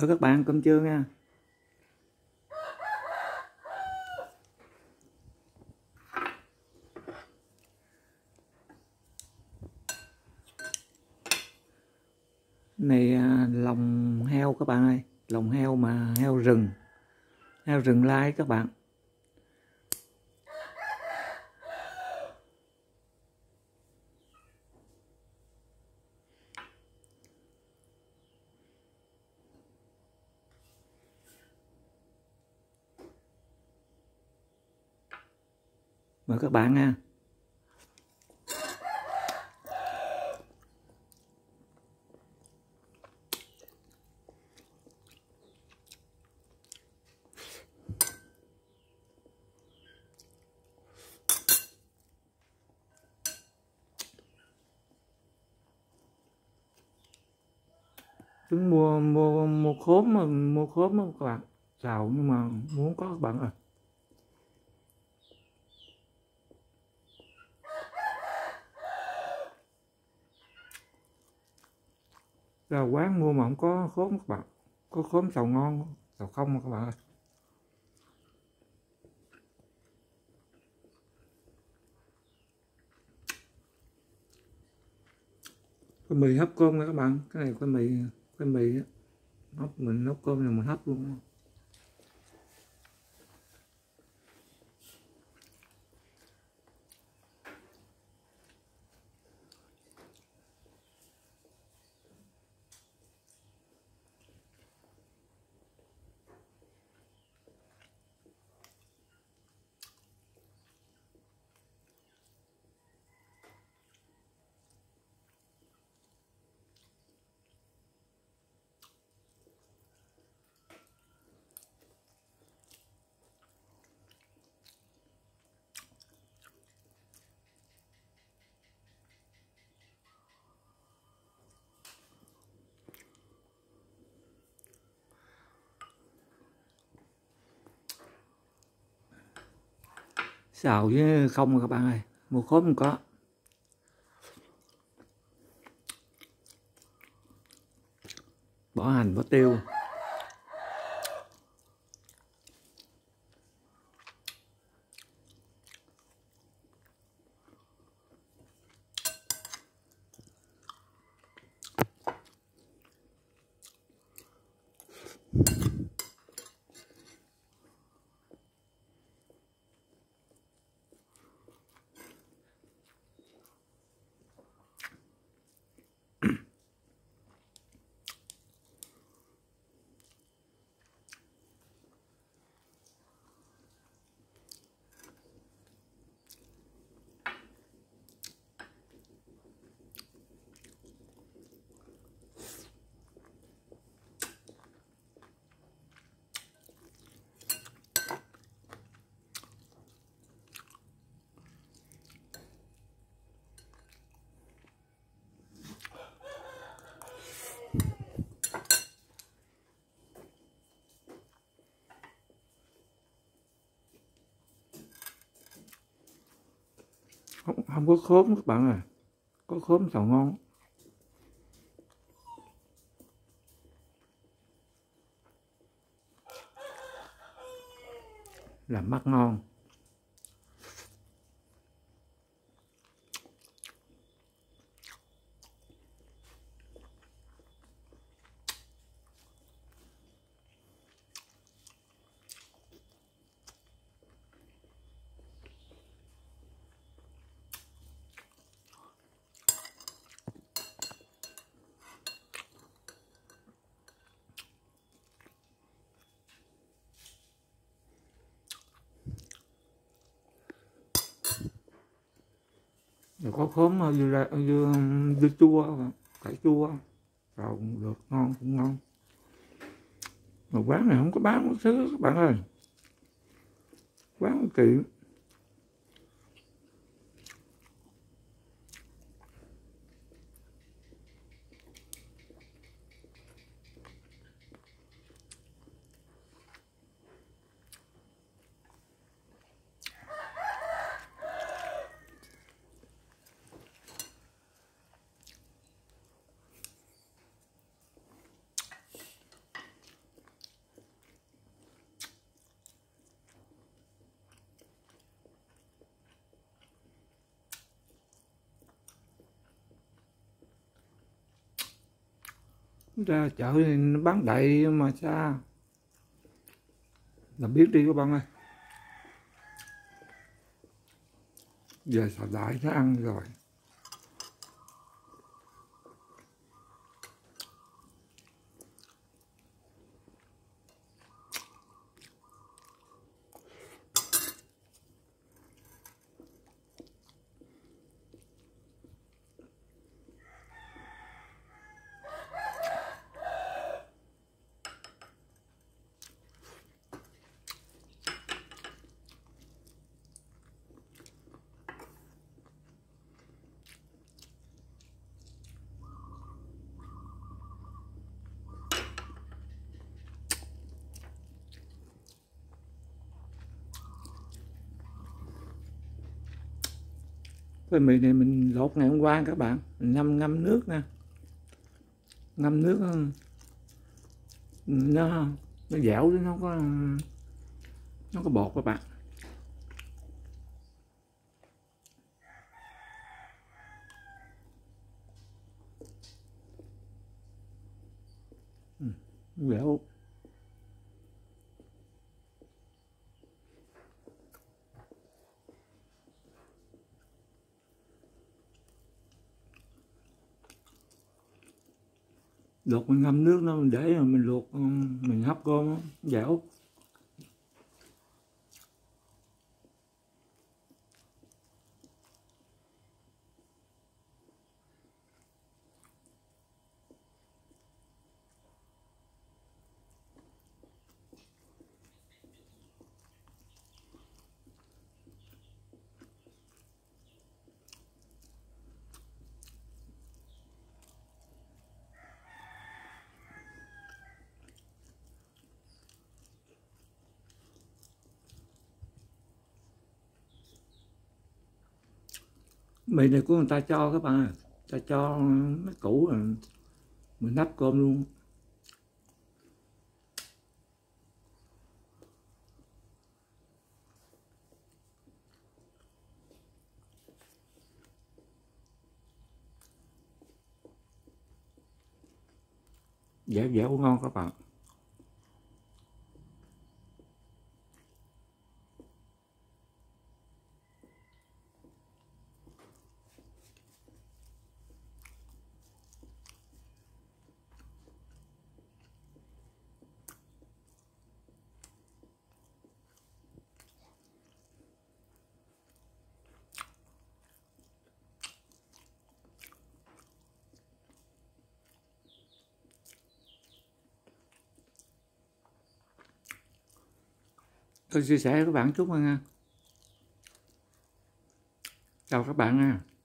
mời các bạn, cơm trưa nha. Này à, lòng heo các bạn ơi. Lòng heo mà heo rừng. Heo rừng lai các bạn. Mời các bạn nha. Chúng mua mua mua khốm mà, mua khốm mà các bạn. Xào nhưng mà muốn có các bạn à ra quán mua mà không có khóm các bạn. Có khóm sầu ngon sầu không các bạn ơi. Cái mì hấp cơm nha các bạn. Cái này cái mì cái mì á. Hấp mình nấu cơm là mình hấp luôn. Xào chứ không các bạn ơi mua khóm không có. Bỏ hành bỏ tiêu không, không có khóm các bạn à. Có khóm xào ngon. Làm mắt ngon. Có khóm dưa, ra- dưa, dưa chua cải chua rồi cũng được ngon cũng ngon. Mà quán này không có bán cái thứ các bạn ơi. Quán kiện ra chợ thì nó bán đầy mà xa là biết đi các bạn ơi. Giờ sợ đại nó ăn rồi. Cái mì này mình lột ngày hôm qua các bạn. Mình ngâm ngâm nước nè. Ngâm nước ờ, nó nó dẻo chứ nó có nó có bột các bạn. Ừ, dẻo. Luộc mình ngâm nước nó mình để rồi mình luộc mình hấp cơm dẻo mì này của người ta cho các bạn à. Ta cho nó cũ rồi mình nắp cơm luôn. Dẻo dẻo ngon các bạn. Tôi chia sẻ với các bạn chút nha. Chào các bạn nha.